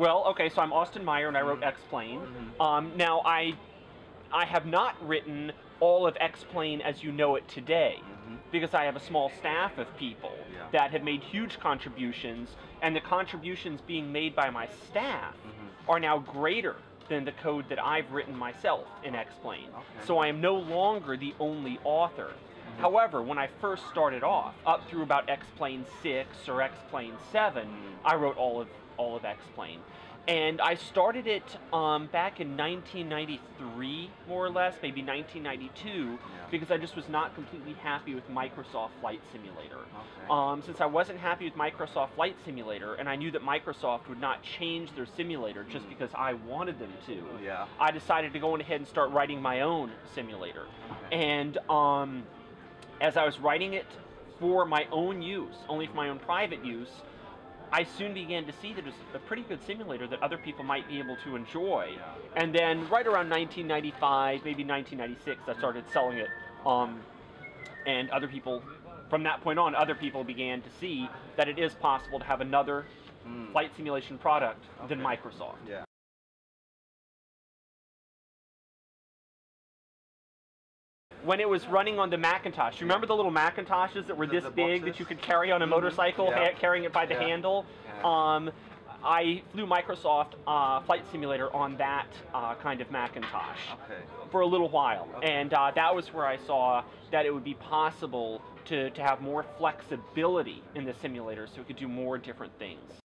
Well, okay, so I'm Austin Meyer and I wrote X Plane. Mhm. Um, now I I have not written all of X Plane as you know it today Mhm. because I have a small staff of people Yeah. that have made huge contributions, and the contributions being made by my staff are now greater than the code that I've written myself in X Plane. Okay. So I am no longer the only author. However, when I first started off, up through about X Plane 6 or X Plane 7, Mm. I wrote all of all of X Plane. And I started it um, back in 1993, more or less, maybe 1992, Yeah. because I just was not completely happy with Microsoft Flight Simulator. Okay. Um, since I wasn't happy with Microsoft Flight Simulator, and I knew that Microsoft would not change their simulator just Mm. because I wanted them to, yeah. I decided to go on ahead and start writing my own simulator. Okay. And um, as I was writing it for my own use, only for my own private use, I soon began to see that it was a pretty good simulator that other people might be able to enjoy. And then right around 1995, maybe 1996, I started selling it. Um, and other people, from that point on, other people began to see that it is possible to have another Mm. flight simulation product than Microsoft. Yeah. When it was running on the Macintosh. You remember the little Macintoshes that were The- this the big that you could carry on a Mhm. motorcycle, Yeah. ha- carrying it by the Yeah. handle? Yeah. Um, I flew Microsoft uh, Flight Simulator on that uh, kind of Macintosh Okay. for a little while, Okay. and uh, that was where I saw that it would be possible to, to have more flexibility in the simulator so it could do more different things.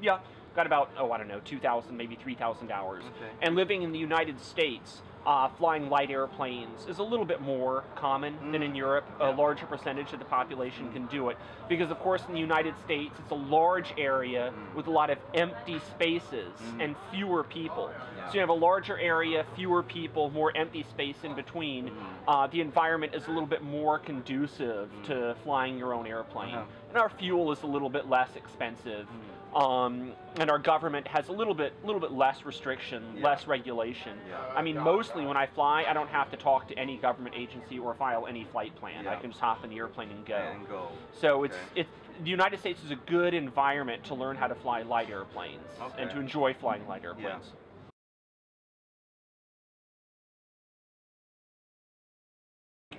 Yeah, got about, oh, I don't know, 2,000, maybe 3,000 hours. Okay. And living in the United States, uh, flying light airplanes is a little bit more common than in Mm. Europe. Yeah. A larger percentage of the population can do it. Because, of course, in the United States, it's a large area Mm. with a lot of empty spaces Mhm. and fewer people. Yeah. So you have a larger area, fewer people, more empty space in between. Mm. Uh, the environment is a little bit more conducive Mm. to flying your own airplane. Uh-huh. And our fuel is a little bit less expensive. Mm. Um, and our government has a little bit, little bit less restriction, Yeah. less regulation. I mean, mostly when I fly, I don't have to talk to any government agency or file any flight plan. I can just hop in the airplane and go. And go. So it's it. The United States is a good environment to learn how to fly light airplanes and to enjoy flying light airplanes.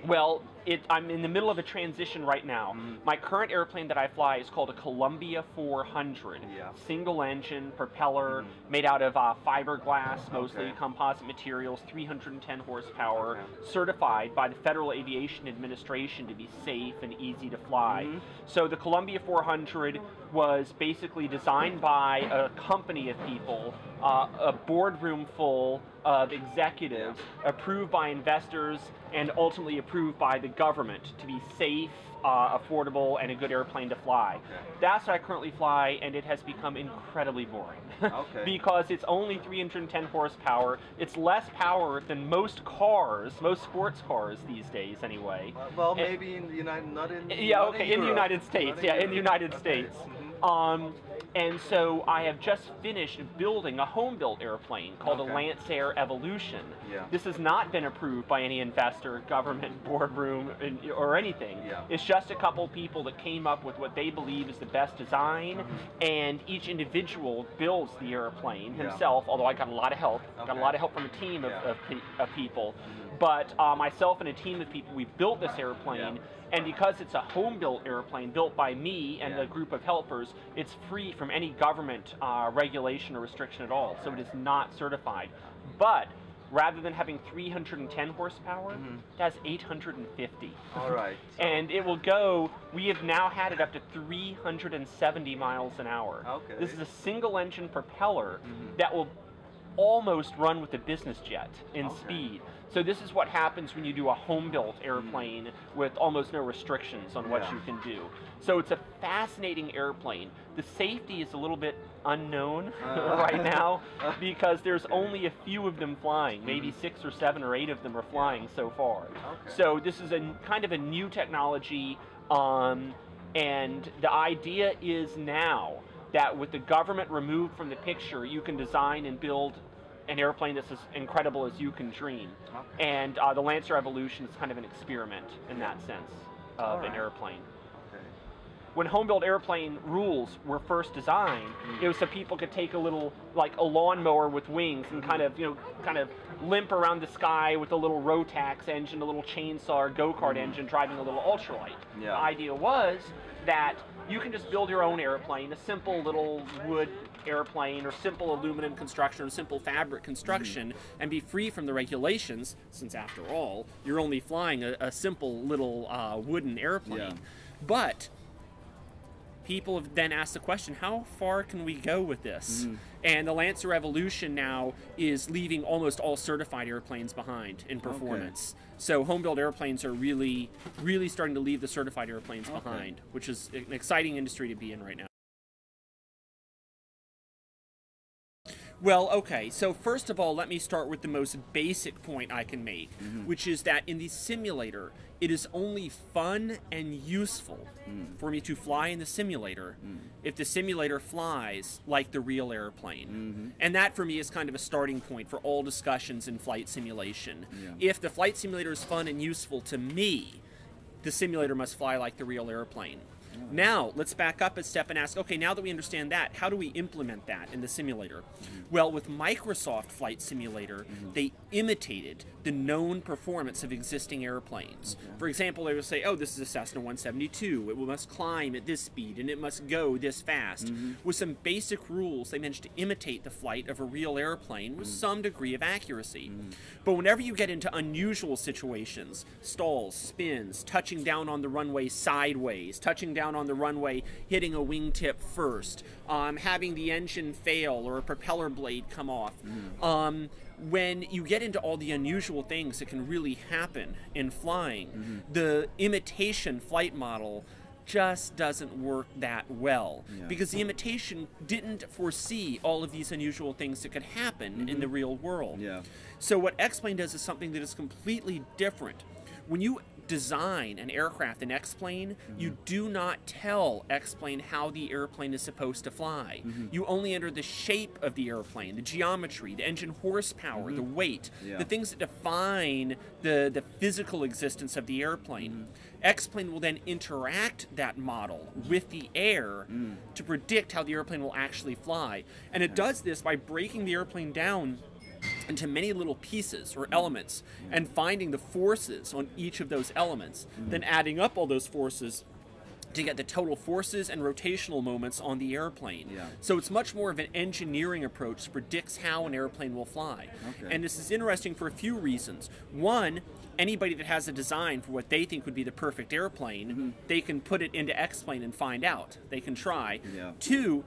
Well, it, I'm in the middle of a transition right now. Mm. My current airplane that I fly is called a Columbia 400. Yeah. Single engine, propeller, Mhm. made out of uh, fiberglass, mostly Okay. composite materials, 310 horsepower, Okay. certified by the Federal Aviation Administration to be safe and easy to fly. Mhm. So the Columbia 400 was basically designed by a company of people, uh, a boardroom full of executives, approved by investors, and ultimately approved by the government to be safe, uh, affordable, and a good airplane to fly. Okay. That's what I currently fly, and it has become incredibly boring. Okay. because it's only 310 horsepower. It's less power than most cars, most sports cars these days, anyway. Uh, well, And- maybe in the United, not in. Yeah, not okay, in the United States. Not Yeah, in the United Okay. States. Mhm. Um, and so I have just finished building a home-built airplane called Okay. a Lancair Evolution. Yeah. This has not been approved by any investor, government, boardroom, or anything. Yeah. It's just a couple people that came up with what they believe is the best design, Mhm. and each individual builds the airplane Yeah. himself. Although I got a lot of help, got a lot of help from a team of, Yeah. of, pe- of people. Mhm. But uh, myself and a team of people, we built this airplane, Yeah. and because it's a home-built airplane built by me and Yeah. a group of helpers, it's free from any government uh, regulation or restriction at all. So it is not certified. But rather than having 310 horsepower, Mhm. it has 850. All right. So- And it will go, we have now had it up to 370 miles an hour. Okay. This is a single engine propeller Mhm. that will almost run with a business jet in Okay. speed. So this is what happens when you do a home-built airplane with almost no restrictions on what Yeah. you can do. So it's a fascinating airplane. The safety is a little bit unknown Uh. right now because there's only a few of them flying. Maybe Mhm. six or seven or eight of them are flying so far. Okay. So this is a kind of a new technology, um, and the idea is now that with the government removed from the picture, you can design and build an airplane that's as incredible as you can dream. Okay. And uh, the Lancair Evolution is kind of an experiment in that sense. of an airplane. Okay. When home built airplane rules were first designed, Mm. it was so people could take a little, like a lawnmower with wings and kind of, you know, kind of limp around the sky with a little Rotax engine, a little chainsaw or go-kart engine driving a little ultralight. Mm. Yeah. The idea was that you can just build your own airplane, a simple little wood airplane or simple aluminum construction or simple fabric construction and be free from the regulations since after all you're only flying a, a simple little uh, wooden airplane. Yeah. but people have then asked the question how far can we go with this? And the Lancair revolution now is leaving almost all certified airplanes behind in performance. So home built airplanes are really really starting to leave the certified airplanes Okay. behind which is an exciting industry to be in right now Well, okay. So first of all, let me start with the most basic point I can make, mm-hmm. which is that in the simulator, it is only fun and useful mm. for me to fly in the simulator mm. if the simulator flies like the real airplane. Mm-hmm. And that for me is kind of a starting point for all discussions in flight simulation. Yeah. If the flight simulator is fun and useful to me, the simulator must fly like the real airplane. Now, let's back up a step and ask okay, now that we understand that, how do we implement that in the simulator? Mm-hmm. Well, with Microsoft Flight Simulator, mm-hmm. they imitated the known performance of existing airplanes. Mm-hmm. For example, they would say, oh, this is a Cessna 172. It must climb at this speed and it must go this fast. With some basic rules, they managed to imitate the flight of a real airplane with some degree of accuracy. But whenever you get into unusual situations, stalls, spins, touching down on the runway sideways, touching down on the runway, hitting a wingtip first, um, having the engine fail or a propeller blade come off. Um, when you get into all the unusual things that can really happen in flying, the imitation flight model just doesn't work that well Yeah. because the imitation didn't foresee all of these unusual things that could happen in the real world. Yeah. So what X-Plane does is something that is completely different. When you design an aircraft in X-Plane, you mm-hmm. do not tell X-Plane how the airplane is supposed to fly. Mm-hmm. You only enter the shape of the airplane, the geometry, the engine horsepower, the mm-hmm. weight, Yeah. the things that define the, the physical existence of the airplane. X-Plane will then interact that model with the air mm. to predict how the airplane will actually fly. And it does this by breaking the airplane down into many little pieces or elements and finding the forces on each of those elements, then adding up all those forces to get the total forces and rotational moments on the airplane. Yeah. So it's much more of an engineering approach that predicts how an airplane will fly. Okay. And this is interesting for a few reasons. One, anybody that has a design for what they think would be the perfect airplane, Mm-hmm. they can put it into X-Plane and find out. They can try. Yeah. Two,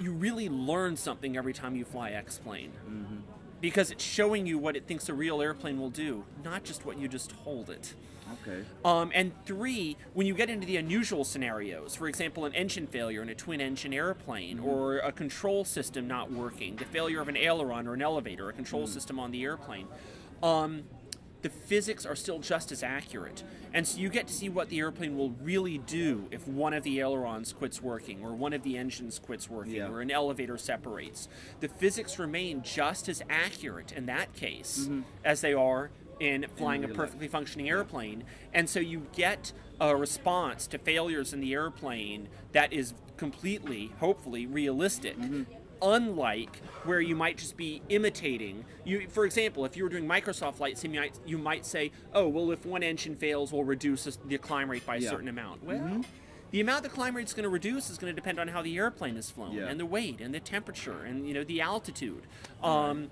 you really learn something every time you fly X-Plane. Mm-hmm. Because it's showing you what it thinks a real airplane will do, not just what you just told it. Okay. Um, and three, when you get into the unusual scenarios, for example, an engine failure in a twin engine airplane, or a control system not working, the failure of an aileron or an elevator, a control system on the airplane, um, the physics are still just as accurate. And so you get to see what the airplane will really do if one of the ailerons quits working, or one of the engines quits working, Yeah. or an elevator separates. The physics remain just as accurate in that case mm-hmm. as they are in flying a real life. perfectly functioning airplane. And so you get a response to failures in the airplane that is completely, hopefully, realistic. Mm-hmm. Unlike where you might just be imitating, you, for example, if you were doing Microsoft Flight Sim, you might, you might say, "Oh, well, if one engine fails, we'll reduce the climb rate by a Yeah. certain amount." Well, the amount the climb rate is going to reduce is going to depend on how the airplane is flown, Yeah. and the weight, and the temperature, and you know the altitude. Um,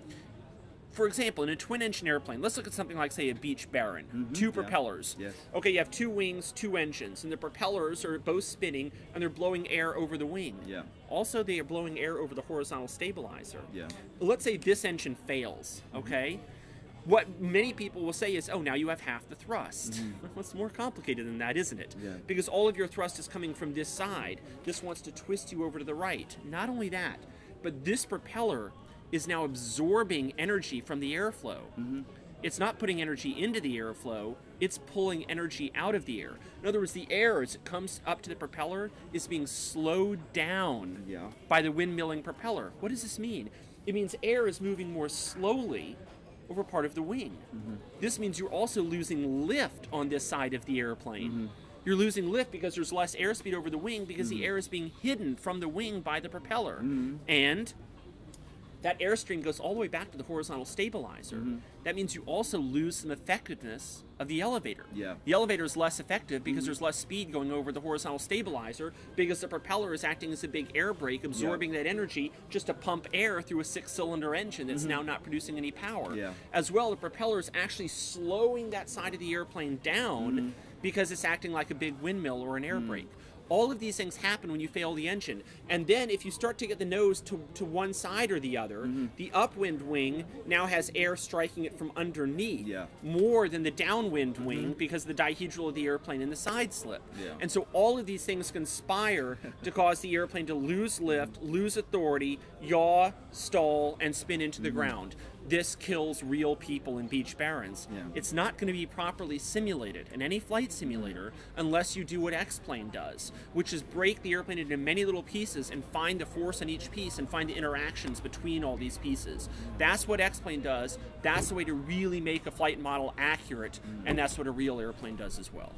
for example, in a twin engine airplane, let's look at something like, say, a Beech Baron. Two yeah. propellers. Yes. Okay, you have two wings, two engines, and the propellers are both spinning and they're blowing air over the wing. Yeah. Also, they are blowing air over the horizontal stabilizer. Yeah. Let's say this engine fails, mm-hmm. okay? What many people will say is, oh, now you have half the thrust. Mm-hmm. Well, it's more complicated than that, isn't it? Yeah. Because all of your thrust is coming from this side. This wants to twist you over to the right. Not only that, but this propeller is now absorbing energy from the airflow. Mm-hmm. It's not putting energy into the airflow, it's pulling energy out of the air. In other words, the air as it comes up to the propeller is being slowed down Yeah. by the windmilling propeller. What does this mean? It means air is moving more slowly over part of the wing. Mm-hmm. This means you're also losing lift on this side of the airplane. Mm-hmm. You're losing lift because there's less airspeed over the wing because the air is being hidden from the wing by the propeller. Mm-hmm. And that airstream goes all the way back to the horizontal stabilizer. Mm-hmm. That means you also lose some effectiveness of the elevator. Yeah. The elevator is less effective because mm-hmm. there's less speed going over the horizontal stabilizer because the propeller is acting as a big air brake, absorbing that energy just to pump air through a six cylinder engine that's mm-hmm. now not producing any power. Yeah. As well, the propeller is actually slowing that side of the airplane down mm-hmm. because it's acting like a big windmill or an air mm. brake. All of these things happen when you fail the engine. And then if you start to get the nose to, to one side or the other, mm-hmm. the upwind wing now has air striking it from underneath Yeah. more than the downwind mm-hmm. wing because of the dihedral of the airplane and the side slip. Yeah. And so all of these things conspire to cause the airplane to lose lift, lose authority, yaw, stall, and spin into the mm-hmm. ground. This kills real people in Beech Barons. Yeah. It's not going to be properly simulated in any flight simulator unless you do what X-Plane does, which is break the airplane into many little pieces and find the force on each piece and find the interactions between all these pieces. That's what X-Plane does. That's the way to really make a flight model accurate, and that's what a real airplane does as well.